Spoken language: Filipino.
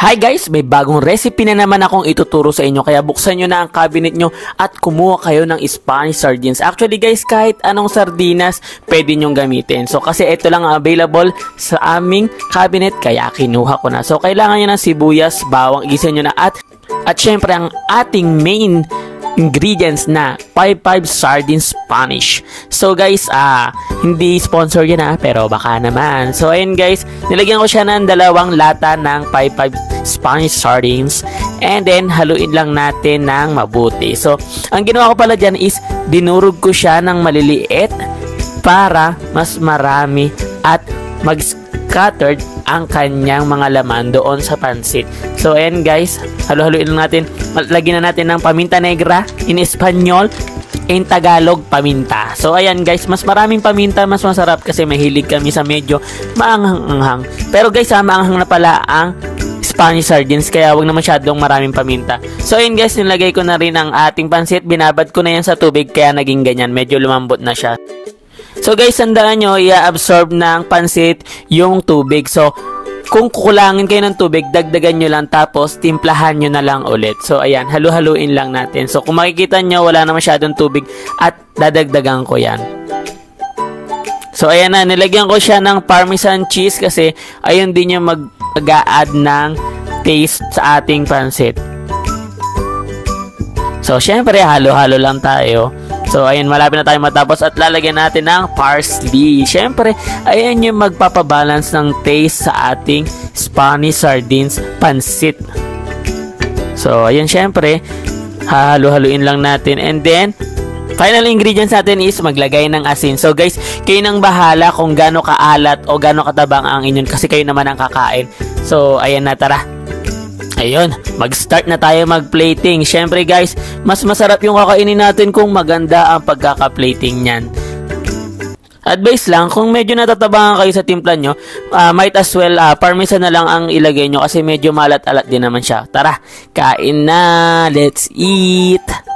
Hi guys! May bagong recipe na naman akong ituturo sa inyo kaya buksan nyo na ang cabinet nyo at kumuha kayo ng Spanish sardines. Actually guys, kahit anong sardinas pwede nyong gamitin. So kasi ito lang ang available sa aming cabinet kaya kinuha ko na. So kailangan nyo ng sibuyas, bawang, igisa nyo na at at syempre ang ating main ingredients na 55 sardine Spanish. So guys, ah, hindi sponsor yan ah, pero baka naman. So ayun guys, nilagyan ko siya ng dalawang lata ng 55 Spanish sardines and then haluin lang natin ng mabuti. So, ang ginawa ko pala dyan is dinurog ko siya ng maliliit para mas marami at mag-scattered ang kanyang mga laman doon sa pansit. So, ayan guys, halo-haluin lang natin. Lagyan na natin ng paminta negra in Espanyol in Tagalog, paminta. So, ayan guys, mas maraming paminta, mas masarap kasi mahilig kami sa medyo maanghang-anghang. Pero guys, ha, maanghang na pala ang Spanish sardines kaya wag na masyadong maraming paminta. So ayun guys, nilagay ko na rin ang ating pansit. Binabad ko na yan sa tubig kaya naging ganyan. Medyo lumambot na siya. So guys, sandaan nyo, i-absorb ng pansit yung tubig. So, kung kukulangin kayo ng tubig, dagdagan nyo lang tapos timplahan nyo na lang ulit. So ayan, halu-haluin lang natin. So kung makikita nyo, wala na masyadong tubig at dadagdagan ko yan. So ayan na, nilagyan ko siya ng parmesan cheese kasi ayun din yung mag mag-a-add ng taste sa ating pansit. So, syempre, halo-halo lang tayo. So, ayun, malapit na tayo matapos at lalagyan natin ng parsley. Syempre, ayan yung magpapabalance ng taste sa ating Spanish sardines pansit. So, ayan, syempre, halo-haluin lang natin. And then, final ingredients natin is maglagay ng asin. So guys, kayo nang bahala kung gaano kaalat o gaano katabang ang inyon kasi kayo naman ang kakain. So ayan na tara. Ayun, mag-start na tayo mag-plating. Syempre guys, mas masarap yung kakainin natin kung maganda ang pagkaka-plating niyan. Advice lang, kung medyo natatabangan kayo sa timpla nyo, uh, might as well uh, parmesan na lang ang ilagay nyo kasi medyo malat-alat din naman siya. Tara, kain na! Let's eat!